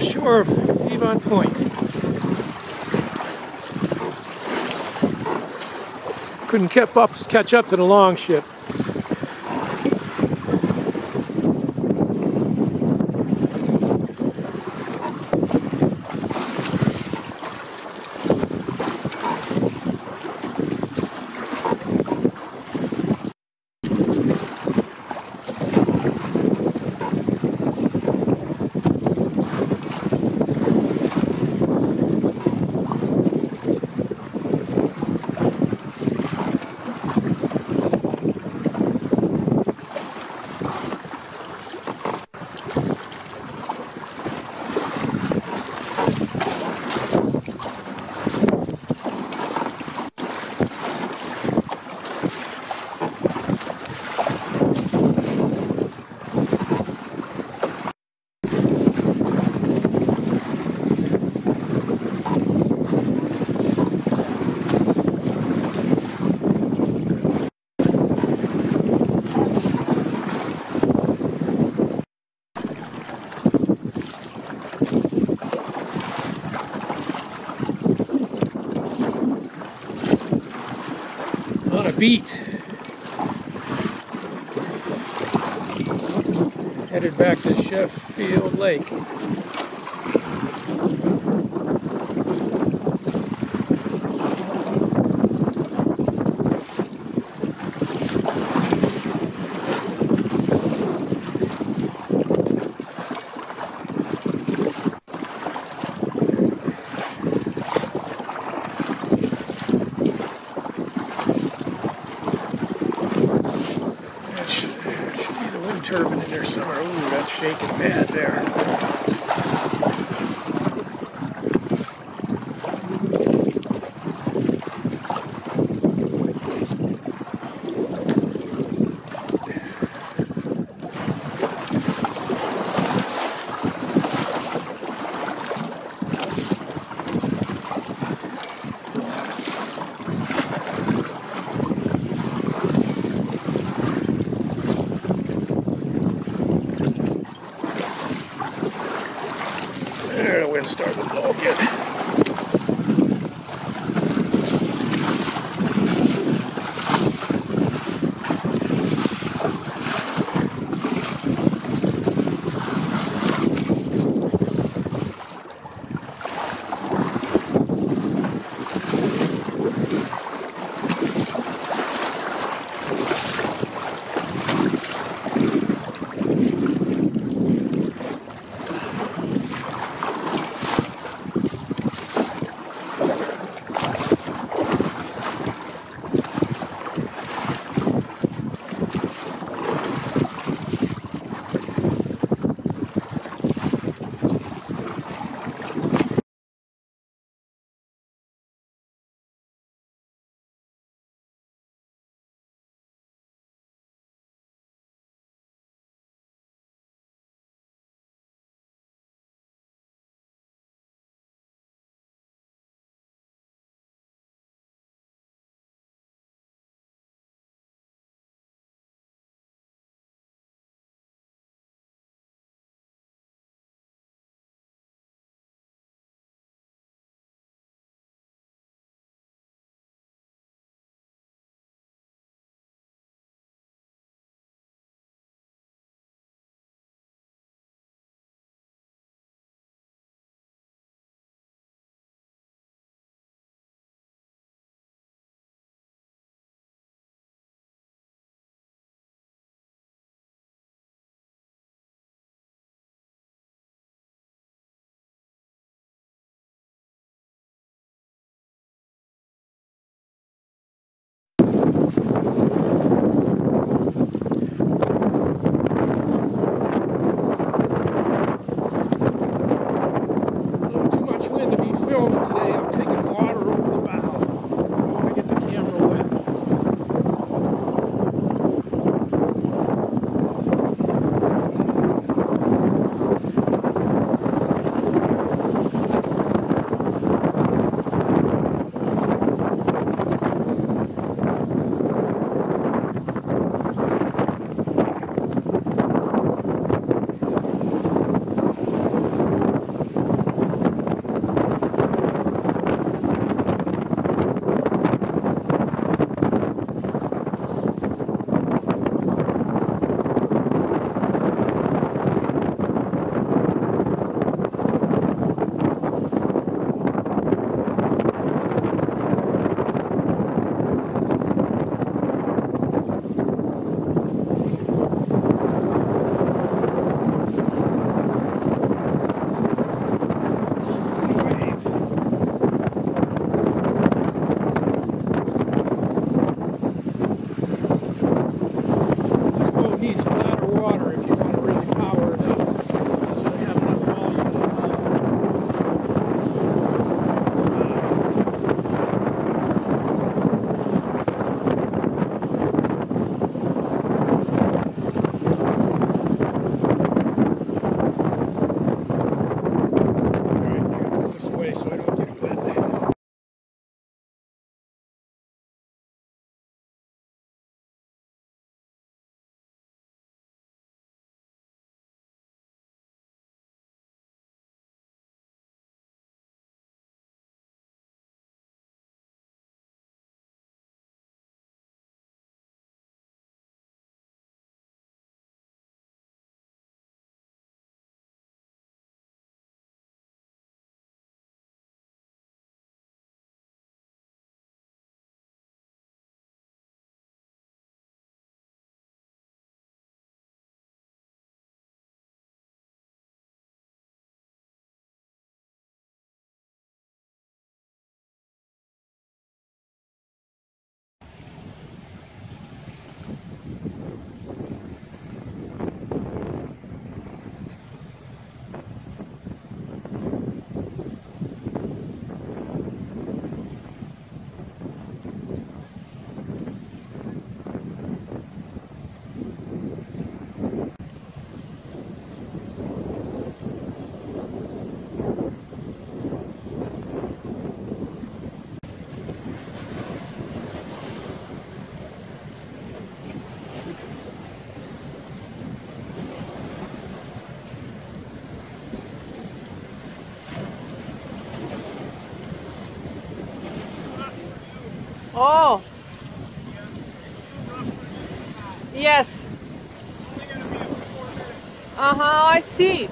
shore of Devon Point. Couldn't keep up, catch up to the long ship. Beat. Headed back to Sheffield Lake. Shaking bad there. Yes. Uh huh, I see.